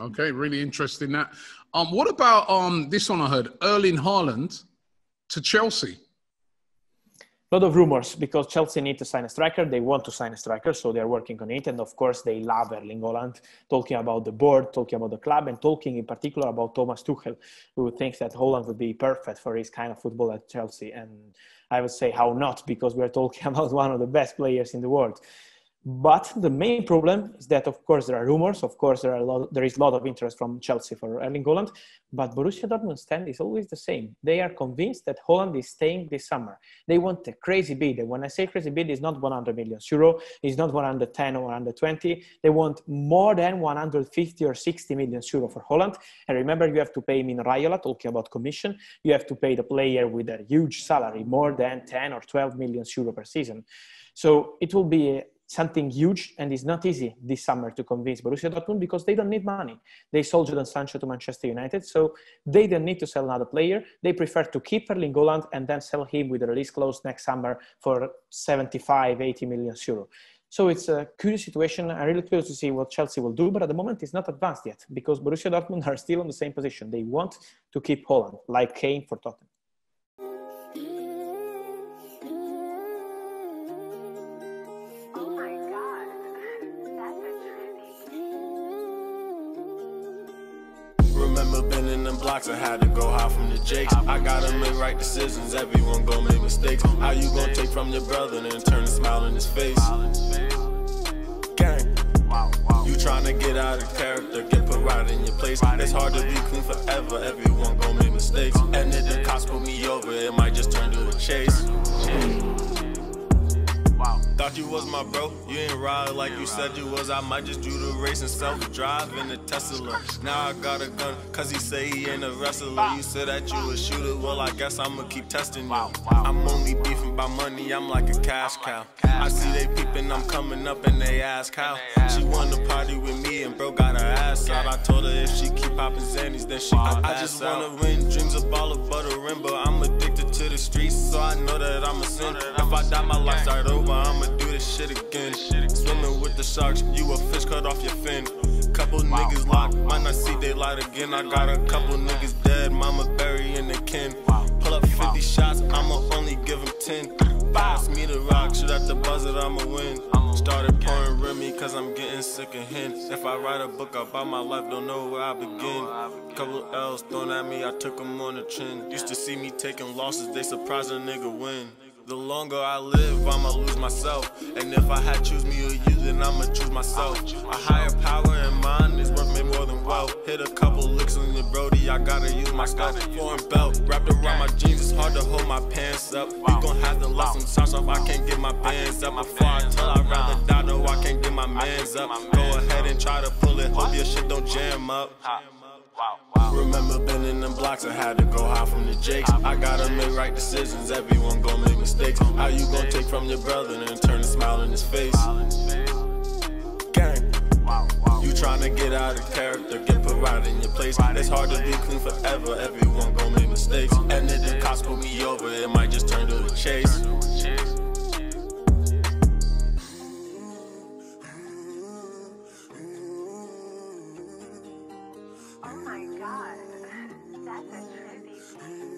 Okay, really interesting that. Um, what about um this one I heard? Erling Haaland to Chelsea. A lot of rumors because Chelsea need to sign a striker. They want to sign a striker, so they're working on it. And of course, they love Erling Haaland, talking about the board, talking about the club, and talking in particular about Thomas Tuchel, who thinks that Haaland would be perfect for his kind of football at Chelsea. And I would say, how not? Because we're talking about one of the best players in the world. But the main problem is that, of course, there are rumors. Of course, there are a lot, there is a lot of interest from Chelsea for Erling Haaland. But Borussia Dortmund's stand is always the same. They are convinced that Haaland is staying this summer. They want a crazy bid. And when I say crazy bid, it's not 100 million euro. It's not 110 or 120. They want more than 150 or 60 million euro for Haaland. And remember, you have to pay Mino Raiola, talking about commission. You have to pay the player with a huge salary, more than 10 or 12 million euro per season. So it will be something huge and it's not easy this summer to convince Borussia Dortmund because they don't need money. They sold Jadon Sancho to Manchester United, so they don't need to sell another player. They prefer to keep Erling Haaland and then sell him with a release clause next summer for 75, 80 million euro. So it's a curious situation. I'm really curious to see what Chelsea will do, but at the moment it's not advanced yet because Borussia Dortmund are still in the same position. They want to keep Haaland, like Kane for Tottenham. Blocks, I had to go high from the jakes. I gotta make right decisions, everyone gon' make mistakes. How you gon' take from your brother and turn a smile in his face? Gang. You tryna get out of character, get put right in your place. It's hard to be clean forever, everyone gon' make mistakes. And if the cops pull me over, it might just turn to a chase. Thought you was my bro, you ain't ride like you said you was. I might just do the race and self drive in the Tesla. Now I got a gun, cause he say he ain't a wrestler. You said that you a shooter, well, I guess I'ma keep testing you. I'm only beefing by money, I'm like a cash cow. I see they peeping, I'm coming up and they ask how. She wanna party with me and bro got her ass out. I told her if she keep popping Xannies, then she I, I just wanna win, dreams of all of butter but I'm addicted to the streets, so I know that I'm a sin. If I die, my life start over, I'ma do this shit again. Swimming with the sharks, you a fish cut off your fin. Couple niggas locked, might not see daylight again. I got a couple niggas dead, mama burying the kin. Pull up 50 shots, I'ma only give them 10. Pass me the rock, shoot at the buzzer, I'ma win. Started pouring Remy cause I'm getting sick of hints. If I write a book about my life, don't know where I begin. Couple L's thrown at me, I took them on the chin. Used to see me taking losses, they surprised a nigga win. The longer I live, I'ma lose myself. And if I had choose me or you, then I'ma choose myself. A higher power in mind is worth me more than wealth. Hit a couple licks on your brody, I gotta use my scalp. Foreign belt wrapped around my jeans, it's hard to hold my pants up. We gon' have to lock some socks off, I can't get my bands up. I tell, I'd rather die, no, I can't get my mans up. Go ahead and try to pull it, hope your shit don't jam up. Remember been in them blocks, I had to go high from the jakes. I gotta make right decisions, everyone gon' make mistakes. How you gon' take from your brother and turn a smile in his face? Gang. You tryna get out of character, get put right in your place. It's hard to be clean forever, everyone gon' make mistakes. And if the pull me over, it Oh my god, that's a trippy